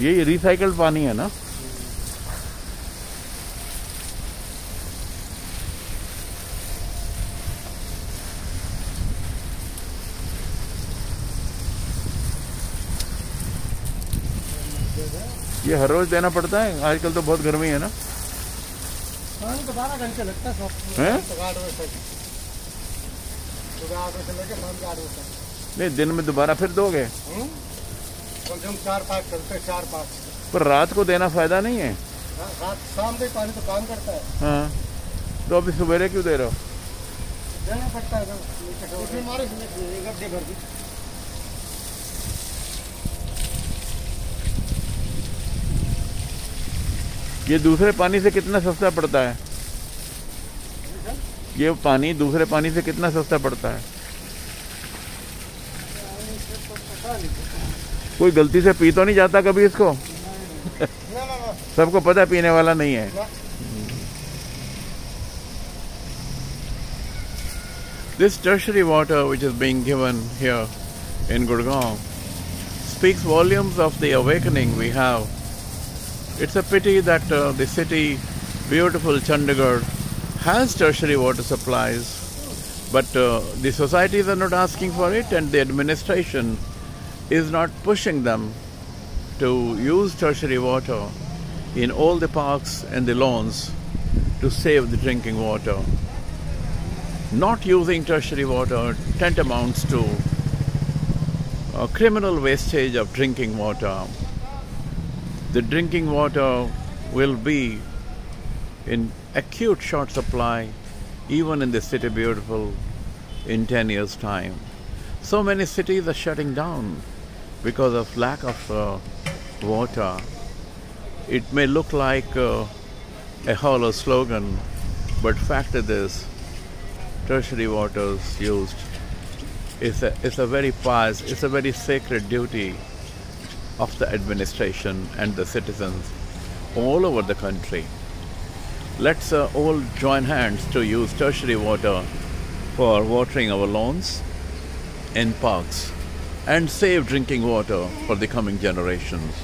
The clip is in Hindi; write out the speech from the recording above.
ये रिसाइकल्ड पानी है ना? ये हर रोज देना पड़ता है? आजकल तो बहुत गर्मी है ना? तो बारह घंटे लगता है हैं? तो तक। नहीं दिन में दोबारा फिर दोगे? हम्म? कम से कम चार पाँच चलते चार पाँच। पर रात को देना फ़ायदा नहीं है? रा- रात शाम पानी तो काम करता है। हाँ। तो अभी सवेरे क्यों दे रहे हो? देना पड़ता है गड्ढे भर दी। ये दूसरे पानी से कितना सस्ता पड़ता है? ये पानी दूसरे पानी से कितना सस्ता पड़ता है? कोई गलती से पी तो नहीं जाता कभी इसको? सबको पता पीने वाला नहीं है। This tertiary water which is being given here in Gurgaon speaks volumes of the awakening we have it's a pity that the city beautiful Chandigarh has tertiary water supplies but the societies are not asking for it and the administration is not pushing them to use tertiary water in all the parks and the lawns to save the drinking water not using tertiary water tantamounts to a criminal wastage of drinking water. The drinking water will be in acute short supply even in the city beautiful in 10 years time. So many cities are shutting down because of lack of uh, water. It may look like uh, a hollow slogan, but fact is tertiary waters used is a, is a very pious, it's a very sacred duty of the administration and the citizens all over the country. Let's uh, all join hands to use tertiary water for watering our lawns and parks and save drinking water for the coming generations.